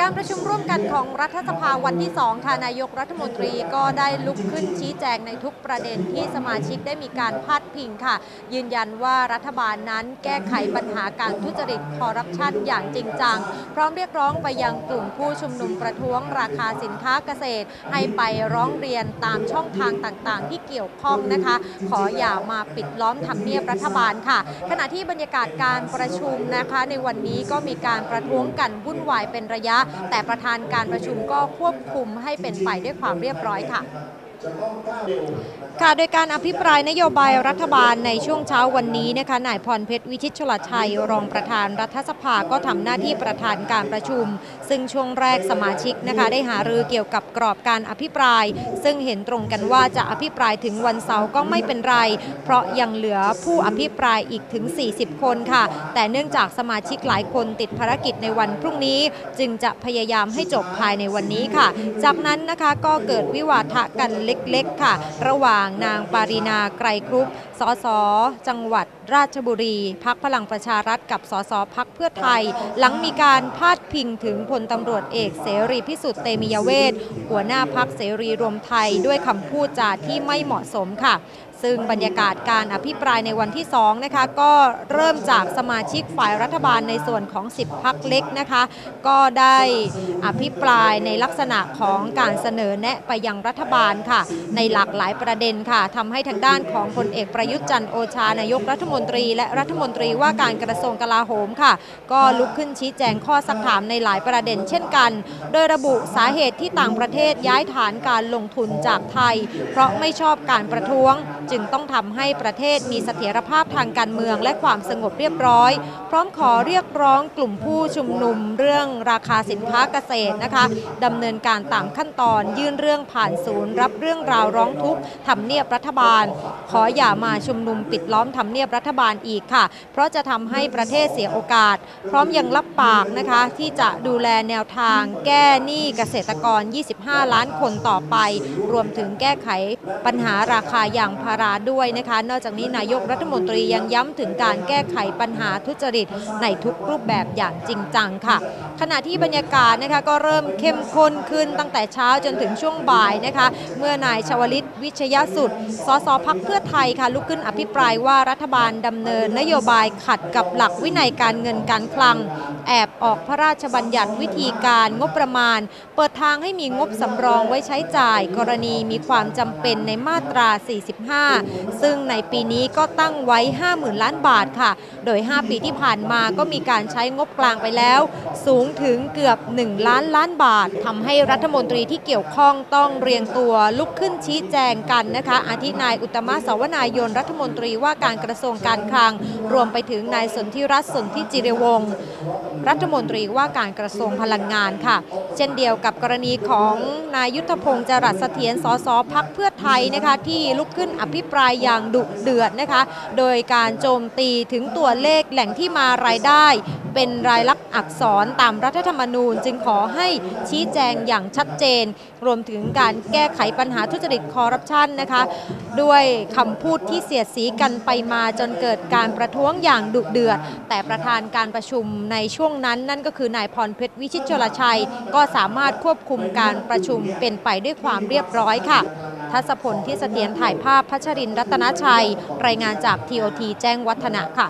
การประชุมร่วมกันของรัฐสภาวันที่ 2 ค่ะ นายกรัฐมนตรีก็ได้ลุกขึ้นชี้แจงในทุกประเด็นที่สมาชิกได้มีการพาดพิงค่ะ ยืนยันว่ารัฐบาลนั้นแก้ไขปัญหาการทุจริตคอร์รัปชันอย่างจริงจัง พร้อมเรียกร้องไปยังกลุ่มผู้ชุมนุมประท้วงราคาสินค้าเกษตร ให้ไปร้องเรียนตามช่องทางต่างๆ ที่เกี่ยวข้องนะคะ ขออย่ามาปิดล้อมทำเนียบรัฐบาลค่ะ ขณะที่บรรยากาศการประชุมนะคะ ในวันนี้ก็มีการประท้วงกันวุ่นวายเป็นระยะ แต่ประธานการประชุมก็ควบคุมให้เป็นไปด้วยความเรียบร้อยค่ะ ค่ะโดยการอภิปรายนโยบายรัฐบาลในช่วงเช้าวันนี้นะคะนายพรเพชรวิชิตชลชัย รองประธานรัฐสภาก็ทำหน้าที่ประธานการประชุม ซึ่งช่วงแรกสมาชิกนะคะได้หารือเกี่ยวกับกรอบการอภิปราย ซึ่งเห็นตรงกันว่าจะอภิปรายถึงวันเสาร์ก็ไม่เป็นไร เพราะยังเหลือผู้อภิปรายอีกถึง 40 คนค่ะ แต่เนื่องจากสมาชิกหลายคนติดภารกิจในวันพรุ่งนี้ จึงจะพยายามให้จบภายในวันนี้ค่ะ จากนั้นนะคะก็เกิดวิวาทะกันเล็กๆ ค่ะ ระหว่างนางปารีนาไกรครุปสสจังหวัดราชบุรีพักพลังประชารัฐกับสสพักเพื่อไทย หลังมีการพาดพิงถึงพลตำรวจเอกเสรีพิสุทธิ์เตมียเวทหัวหน้าพักเสรีรวมไทยด้วยคำพูดจาที่ไม่เหมาะสมค่ะซึ่งบรรยากาศการอภิปรายในวันที่2นะคะก็เริ่มจากสมาชิกฝ่ายรัฐบาลในส่วนของ 10พักเล็กนะคะ ก็ได้อภิปรายในลักษณะของการเสนอแนะไปยังรัฐบาลค่ะ ในหลากหลายประเด็นค่ะทำให้ทางด้านของพลเอกประยุทธ์จันทร์โอชานายกรัฐมนตรี และรัฐมนตรีว่าการกระทรวงกลาโหมค่ะ ก็ลุกขึ้นชี้แจงข้อสักถามในหลายประเด็นเช่นกัน โดยระบุสาเหตุที่ต่างประเทศย้ายฐานการลงทุนจากไทย เพราะไม่ชอบการประท้วง จึงต้องทำให้ประเทศมีเสถียรภาพทางการเมืองและความสงบเรียบร้อย พร้อมขอเรียกร้องกลุ่มผู้ชุมนุมเรื่องราคาสินค้าเกษตรนะคะดำเนินการตามขั้นตอนยื่นเรื่องผ่านศูนย์ รับเรื่องราวร้องทุกข์ทำเนียบรัฐบาล ขออย่ามาชุมนุมปิดล้อมทำเนียบรัฐบาลอีกค่ะ เพราะจะทำให้ประเทศเสียโอกาส พร้อมยังรับปากนะคะที่จะดูแลแนวทางแก้หนี้เกษตรกร 25 ล้านคนต่อไป รวมถึงแก้ไขปัญหาราคายางพาราด้วยนะคะ นอกจากนี้นายกรัฐมนตรียังย้ำถึงการแก้ไขปัญหาทุจริตในทุกรูปแบบอย่างจริงจังค่ะ ขณะที่บรรยากาศนะคะก็เริ่มเข้มข้นขึ้นตั้งแต่เช้าจนถึงช่วงบ่ายนะคะ เมื่อนายชวลิตวิชยสุดสสพักเพื่อไทยค่ะลุกขึ้นอภิปรายว่ารัฐบาลดำเนินนโยบายขัดกับหลักวินัยการเงินการคลัง แอบออกพระราชบัญญัติวิธีการงบประมาณ เปิดทางให้มีงบสำรองไว้ใช้จ่าย กรณีมีความจำเป็นในมาตรา 45ซึ่งในปีนี้ก็ตั้งไว้ 50,000 ล้านบาทค่ะ โดย 5 ปีที่ผ่านมาก็มีการใช้งบกลางไปแล้ว สูงถึงเกือบ 1 ล้านล้านบาททำให้รัฐมนตรีที่เกี่ยวข้องต้องเรียงตัวลุกขึ้นชี้แจงกันนะคะ อาทินายอุตมะสาวนายนรัฐมนตรีว่าการกระทรวงการคลัง รวมไปถึงนายสนธิรัตน์สนธิจิรวงศ์รัฐมนตรีว่าการกระทรวงพลังงานค่ะ เช่นเดียวกับกรณีของนายยุทธพงศ์จรัสเสถียรสสพักเพื่อไทยนะคะที่ลุกขึ้นอภิปรายอย่างดุเดือดนะคะ โดยการโจมตีถึงตัวเลขแหล่งที่มารายได้ เป็นรายลักษณ์อักษรตามรัฐธรรมนูญ จึงขอให้ชี้แจงอย่างชัดเจน รวมถึงการแก้ไขปัญหาทุจริตคอร์รัปชันนะคะ ด้วยคำพูดที่เสียดสีกันไปมาจนเกิดการประท้วงอย่างดุเดือด แต่ประธานการประชุมในช่วงนั้นนั่นก็คือนายพรเพชรวิชิตชลชัย ก็สามารถควบคุมการประชุมเป็นไปด้วยความเรียบร้อยค่ะ ทัศพลที่เสถียรถ่ายภาพพัชรินรัตนชัย รายงานจากทีโอทีแจ้งวัฒนะค่ะ